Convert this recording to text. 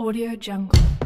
Audio Jungle.